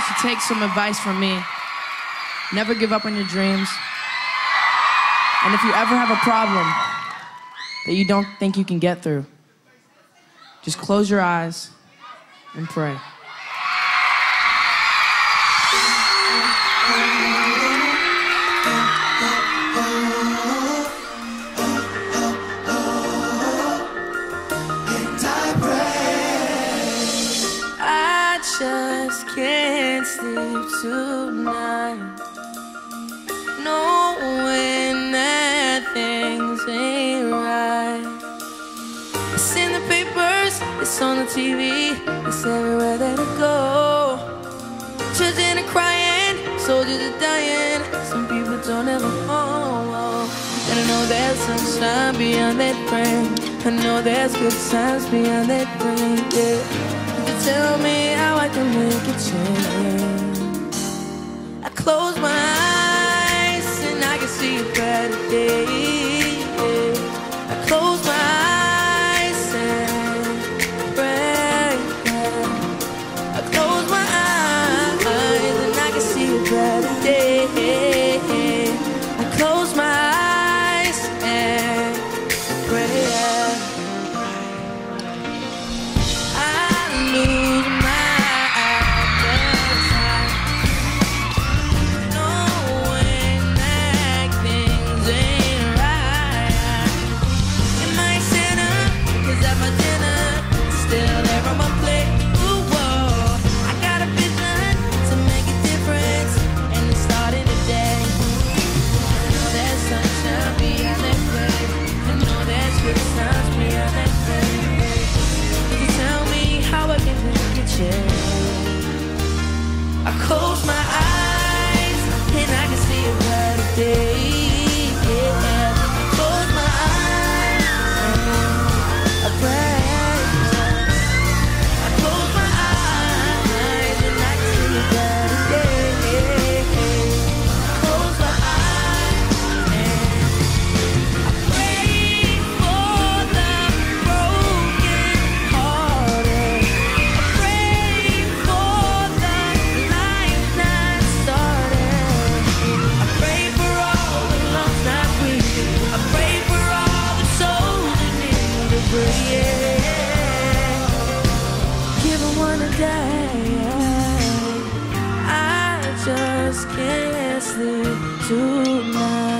guys to take some advice from me. Never give up on your dreams. And if you ever have a problem that you don't think you can get through, just close your eyes and pray. Just can't sleep tonight. Knowing that things ain't right. It's in the papers, it's on the TV, it's everywhere that I go. Children are crying, soldiers are dying. Some people don't ever know. And I know there's sunshine beyond that rain. I know there's good times beyond that rain. Yeah. You tell me can make just can't sleep tonight.